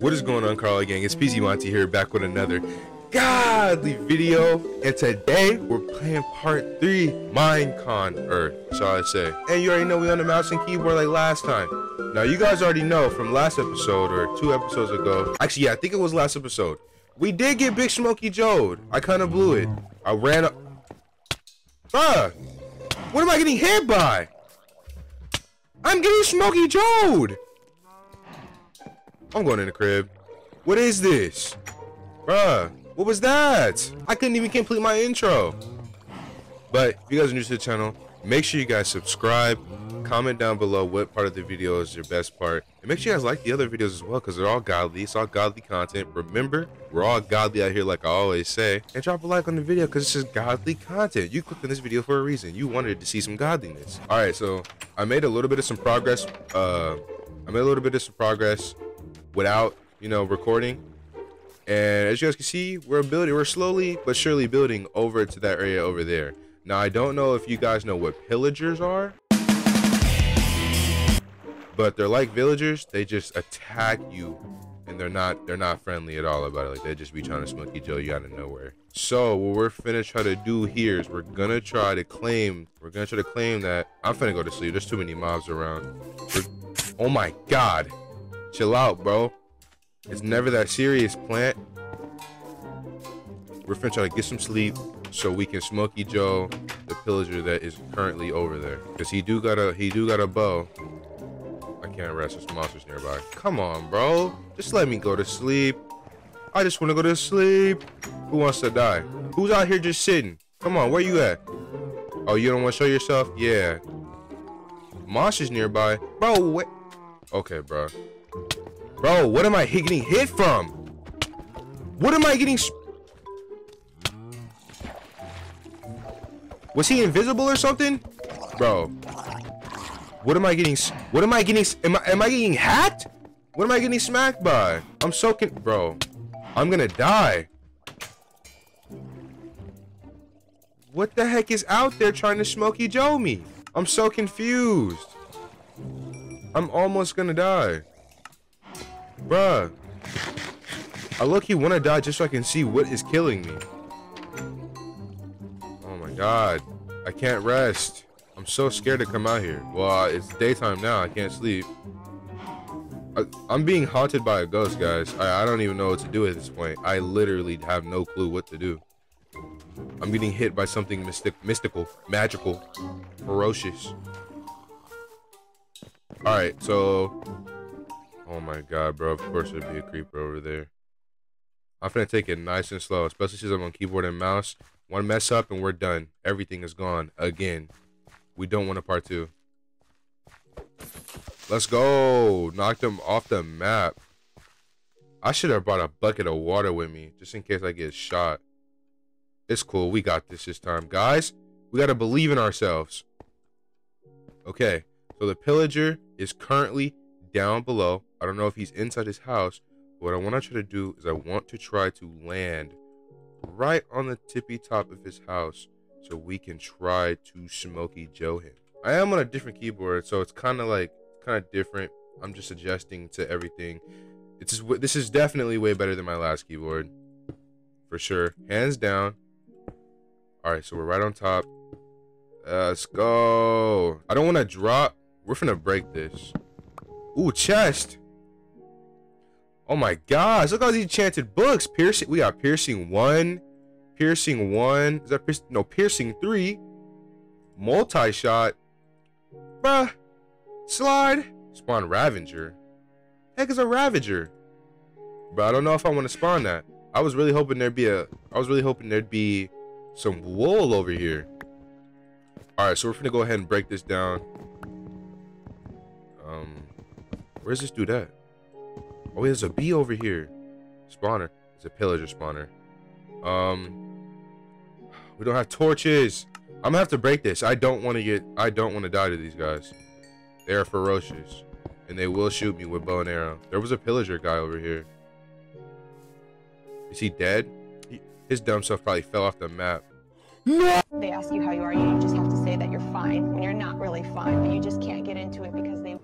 What is going on, Carl gang? It's PZ Monty here, back with another godly video. And today we're playing part three, Minecon Earth, shall I say. And you already know we on the mouse and keyboard like last time. Now you guys already know from last episode or two episodes ago. Actually, yeah, I think it was last episode. We did get Big Smokey Joe. I kind of blew it. I ran up. Bruh, what am I getting hit by? I'm getting Smokey Joe. I'm going in the crib. What is this? Bruh, what was that? I couldn't even complete my intro. But if you guys are new to the channel, make sure you guys subscribe, comment down below what part of the video is your best part, and make sure you guys like the other videos as well because they're all godly. It's all godly content. Remember, we're all godly out here like I always say. And drop a like on the video because it's just godly content. You clicked on this video for a reason. You wanted to see some godliness. All right, so I made a little bit of some progress. Uh, I made a little bit of some progress without you know recording. And as you guys can see we're building we're slowly but surely building over to that area over there. Now i don't know if you guys know what pillagers are but they're like villagers. They just attack you and they're not they're not friendly at all about it. Like they just be trying to smoky joe you out of nowhere. So what we're finna try to do here is we're gonna try to claim we're gonna try to claim that i'm finna go to sleep. There's too many mobs around. We're, oh my god Chill out, bro. It's never that serious, plant. We're finna try to get some sleep so we can Smokey Joe the pillager that is currently over there. Cause he do got a he do got a bow. I can't rest. There's monsters nearby. Come on, bro. Just let me go to sleep. I just want to go to sleep. Who wants to die? Who's out here just sitting? Come on, where you at? Oh, you don't want to show yourself? Yeah. Monsters nearby. Bro, wait. Okay, bro. Bro, what am I getting hit from? What am I getting? Was he invisible or something? Bro. What am I getting? What am I getting? Am I, am I getting hacked? What am I getting smacked by? I'm so con- Bro. I'm gonna die. What the heck is out there trying to Smokey Joe me? I'm so confused. I'm almost gonna die. Bruh. I look he wanna die just so I can see what is killing me. Oh my god. I can't rest. I'm so scared to come out here. Well, it's daytime now. I can't sleep. I, am being haunted by a ghost, guys. I, I don't even know what to do at this point. I literally have no clue what to do. I'm getting hit by something mystic, mystical, magical, ferocious. All right, so Oh my god, bro. Of course there'd be a creeper over there. I'm gonna take it nice and slow, especially since I'm on keyboard and mouse. One mess up and we're done. Everything is gone again. We don't want a part two. Let's go. Knock them off the map. I should have brought a bucket of water with me just in case I get shot. It's cool. We got this this time. Guys, we got to believe in ourselves. Okay. So the pillager is currently down below. I don't know if he's inside his house. But What I want to try to do is I want to try to land right on the tippy top of his house so we can try to Smokey Joe him. I am on a different keyboard, so it's kind of like kind of different. I'm just adjusting to everything. It's this is definitely way better than my last keyboard, for sure, hands down. All right, so we're right on top. let's go. I don't want to drop. We're gonna break this. Ooh, chest. Oh my gosh, look at all these enchanted books. Piercing, we got piercing one, piercing one. Is that piercing? No, piercing three. Multi-shot. Bruh. Slide. Spawn Ravager. Heck is a Ravager. But I don't know if I want to spawn that. I was really hoping there'd be a. I was really hoping there'd be some wool over here. All right, so we're gonna go ahead and break this down. Um, Where's this dude at? Oh, there's a bee over here. Spawner. It's a pillager spawner. Um, we don't have torches. I'm gonna have to break this. I don't want to get. I don't want to die to these guys. They are ferocious, and they will shoot me with bow and arrow. There was a pillager guy over here. Is he dead? He, his dumb stuff probably fell off the map. No! They ask you how you are, you just have to say that you're fine when you're not really fine, but you just can't get into it because they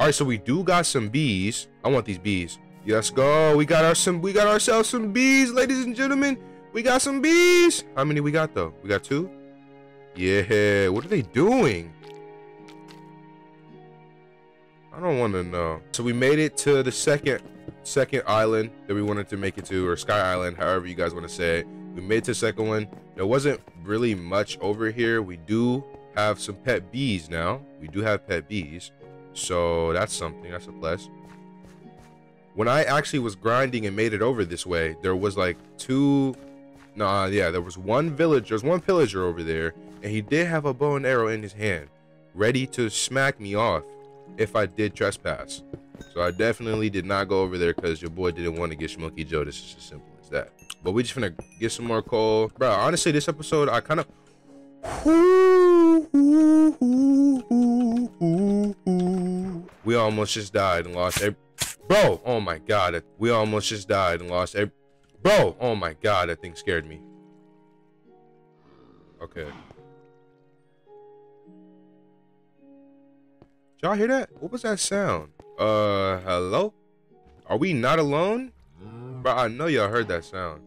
All right, so we do got some bees. I want these bees. Let's go. We got our some. We got ourselves some bees, ladies and gentlemen. We got some bees. How many we got though? We got two. Yeah. What are they doing? I don't want to know. So we made it to the second second island that we wanted to make it to, or Sky Island, however you guys want to say it. We made to the second one. There wasn't really much over here. We do have some pet bees now. We do have pet bees. So that's something. That's a plus. When I actually was grinding and made it over this way, there was like two... Nah, yeah, there was one villager. There's one pillager over there. And he did have a bow and arrow in his hand. Ready to smack me off if I did trespass. So I definitely did not go over there because your boy didn't want to get Smoky Joe. This is as simple as that. But we just gonna get some more coal. Bro, honestly, this episode, I kind of... almost just died and lost every... Bro, oh my god. We almost just died and lost every... Bro, oh my god, that thing scared me. Okay. Y'all hear that? What was that sound? Uh, hello? Are we not alone? Bro, I know y'all heard that sound.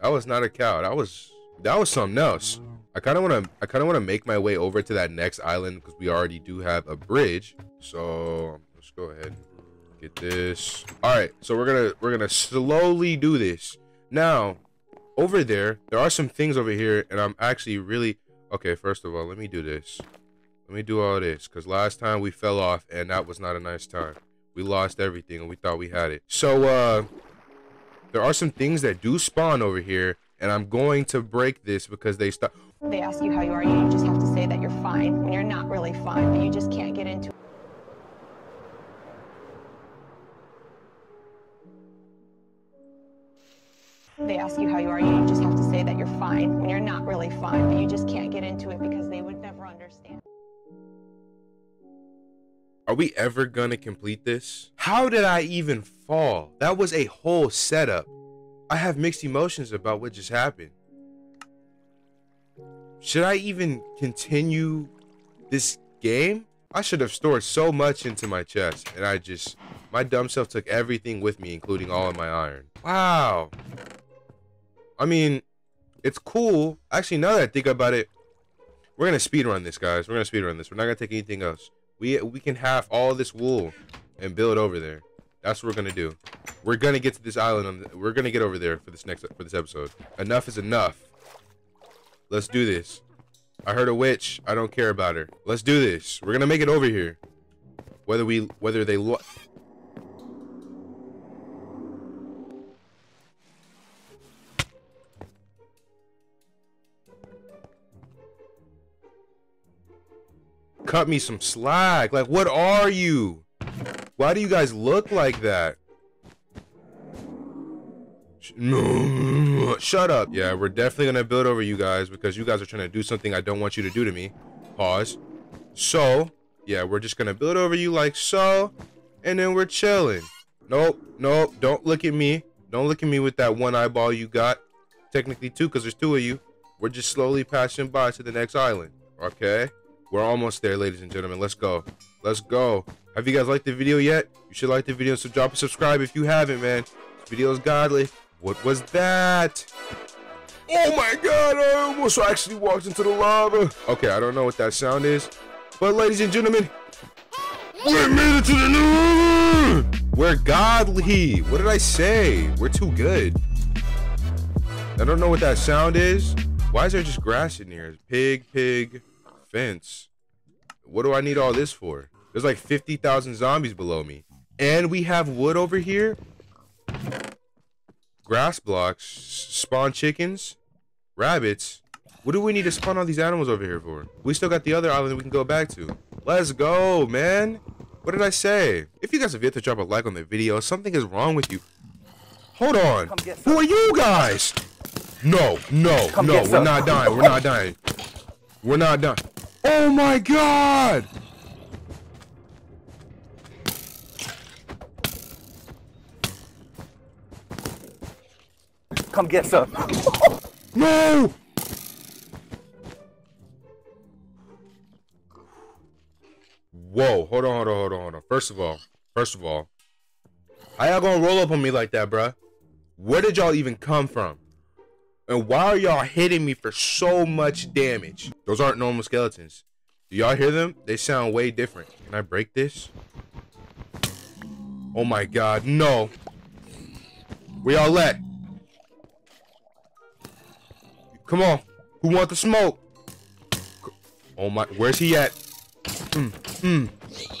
That was not a cow. That was that was something else. I kind of want to I kind of want to make my way over to that next island because we already do have a bridge. So let's go ahead and get this. All right, so we're gonna we're gonna slowly do this. Now, over there, there are some things over here, and I'm actually really okay. First of all, let me do this. Let me do all this because last time we fell off, and that was not a nice time. We lost everything, and we thought we had it. So, uh, there are some things that do spawn over here, and I'm going to break this because they stop. They ask you how you are, you just have to say that you're fine when you're not really fine, but you just can't get into They ask you how you are, you just have to say that you're fine when you're not really fine, but you just can't get into it because they would never understand. Are we ever gonna complete this? How did I even fall? That was a whole setup. I have mixed emotions about what just happened. Should I even continue this game? I should have stored so much into my chest, and I just, my dumb self took everything with me, including all of my iron. Wow. I mean, it's cool. Actually, now that I think about it, we're gonna speedrun this, guys. We're gonna speedrun this. We're not gonna take anything else. We we can have all this wool and build over there. That's what we're gonna do. We're gonna get to this island. The, we're gonna get over there for this next for this episode. Enough is enough. Let's do this. I heard a witch. I don't care about her. Let's do this. We're gonna make it over here. Whether we whether they look. cut me some slack. Like, what are you? Why do you guys look like that? No. Shut up. Yeah, we're definitely gonna build over you guys because you guys are trying to do something I don't want you to do to me. Pause. So, yeah, we're just gonna build over you like so, and then we're chilling. Nope, nope, don't look at me. Don't look at me with that one eyeball you got. Technically two, because there's two of you. We're just slowly passing by to the next island. Okay? We're almost there, ladies and gentlemen. Let's go. Let's go. Have you guys liked the video yet? You should like the video, so drop a subscribe if you haven't, man. This video is godly. What was that? Oh my god, I almost actually walked into the lava. Okay, I don't know what that sound is. But ladies and gentlemen, we made it to the new We're godly. What did I say? We're too good. I don't know what that sound is. Why is there just grass in here? Pig, pig fence. What do I need all this for? There's like 50,000 zombies below me. And we have wood over here. Grass blocks. Spawn chickens. Rabbits. What do we need to spawn all these animals over here for? We still got the other island we can go back to. Let's go, man. What did I say? If you guys have yet to drop a like on the video, something is wrong with you. Hold on. Who are you guys? No, no, Come no. We're not dying. We're not dying. We're not dying. Oh my god! Come get some. no! Whoa, hold on, hold on, hold on, hold on. First of all, first of all, how y'all gonna roll up on me like that, bruh? Where did y'all even come from? And why are y'all hitting me for so much damage? Those aren't normal skeletons. Do y'all hear them? They sound way different. Can I break this? Oh my god, no. Where y'all at? Come on. Who want the smoke? Oh my, where's he at? Mm, mm,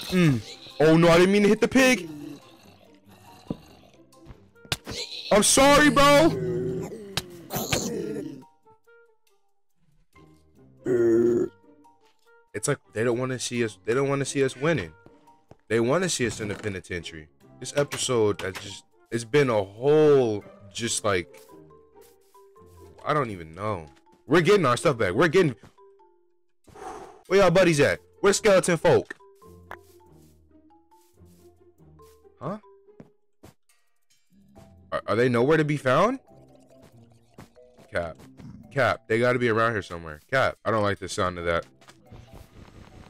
mm. Oh no, I didn't mean to hit the pig. I'm sorry, bro. It's like they don't want to see us. They don't want to see us winning. They want to see us in the penitentiary. This episode has just it's been a whole just like I don't even know. We're getting our stuff back. We're getting where y'all buddies at? Where's skeleton folk? Huh? Are, are they nowhere to be found? Cap. Cap. They gotta be around here somewhere. Cap. I don't like the sound of that.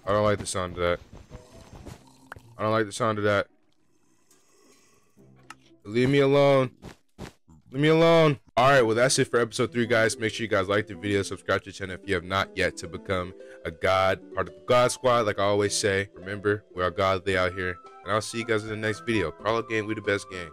I don't like the sound of that. I don't like the sound of that. Leave me alone. Leave me alone. All right, well, that's it for episode three, guys. Make sure you guys like the video, subscribe to the channel if you have not yet to become a God, part of the God Squad. Like I always say, remember, we are godly out here. And I'll see you guys in the next video. Carlo Gang, we the best gang.